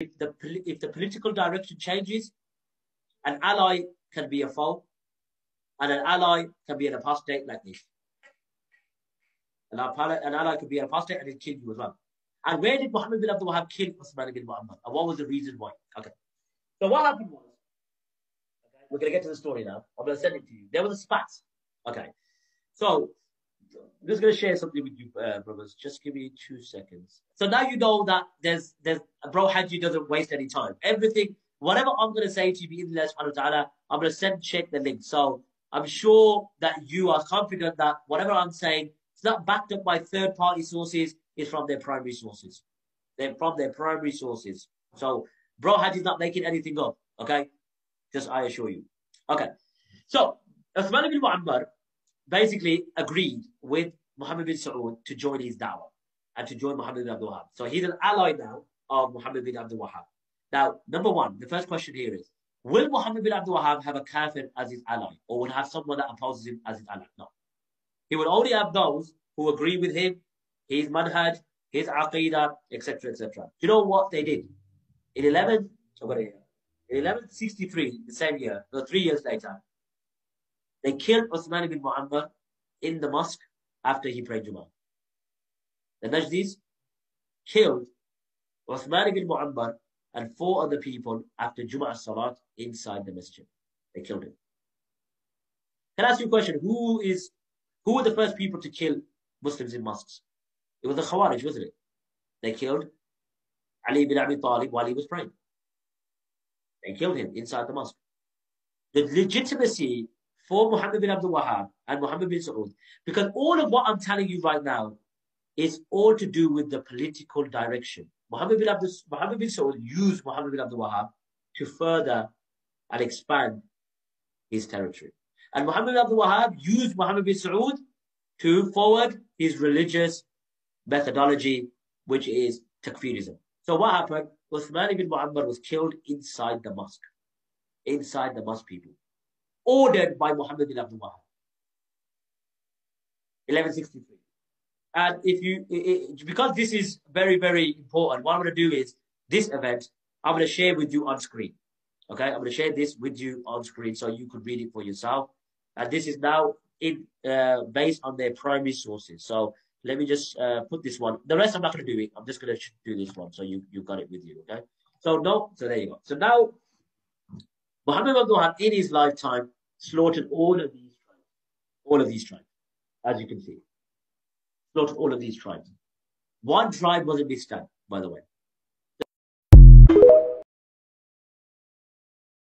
if the, if the political direction changes, an ally can be a foe, and an ally can be an apostate like this. An, an ally could be an apostate and kill you as well. And where did Muhammad bin Abdul Wahab kill Uthman bin Muhammad? And what was the reason why? Okay. So what happened was, okay, we're going to get to the story now. I'm going to send it to you. There was a spat. Okay. So I'm just going to share something with you, uh, brothers. Just give me two seconds. So now you know that there's, there's, bro Hajji doesn't waste any time. Everything, whatever I'm going to say to you, Allah subhanahu wa ta'ala, I'm going to send check the link. So I'm sure that you are confident that whatever I'm saying, it's not backed up by third party sources, it's from their primary sources. They're from their primary sources. So, bro Hajji is not making anything up. Okay? Just I assure you. Okay. So, Uthman ibn Mu'ammar basically agreed with Muhammad bin Saud to join his dawah and to join Muhammad bin Abdul Wahab. So he's an ally now of Muhammad bin Abdul Wahab. Now, number one, the first question here is, will Muhammad bin Abdul Wahab have a kafir as his ally or will have someone that opposes him as his ally? No. He will only have those who agree with him, his manhaj, his aqidah, etc., etc. Do you know what they did? In 11, so in 1163, the same year, no, three years later, they killed Uthman ibn Muhammad in the mosque after he prayed Jummah. The Najdis killed Uthman ibn Muhammad and four other people after Jummah Salat inside the masjid. They killed him. Can I ask you a question? Who is who were the first people to kill Muslims in mosques? It was the Khawarij, wasn't it? They killed Ali ibn Abi Talib while he was praying. They killed him inside the mosque. The legitimacy for Muhammad bin Abdul Wahab and Muhammad bin Saud, because all of what I'm telling you right now is all to do with the political direction. Muhammad bin, Abdul, Muhammad bin Saud used Muhammad bin Abdul Wahab to further and expand his territory. And Muhammad bin Abdul Wahab used Muhammad bin Saud to forward his religious methodology, which is takfirism. So what happened? Uthman ibn Muhammad was killed inside the mosque. Inside the mosque people. Ordered by Muhammad bin Abdul Wahab. 1163. And if you, it, because this is very, very important, what I'm going to do is this event, I'm going to share with you on screen. Okay, I'm going to share this with you on screen so you could read it for yourself. And this is now in, uh, based on their primary sources. So let me just uh, put this one. The rest I'm not going to do it. I'm just going to do this one. So you, you got it with you. Okay. So no, so there you go. So now Muhammad Abdul in his lifetime slaughtered all of these tribes. All of these tribes, as you can see. Slaughtered all of these tribes. One tribe wasn't out, by the way.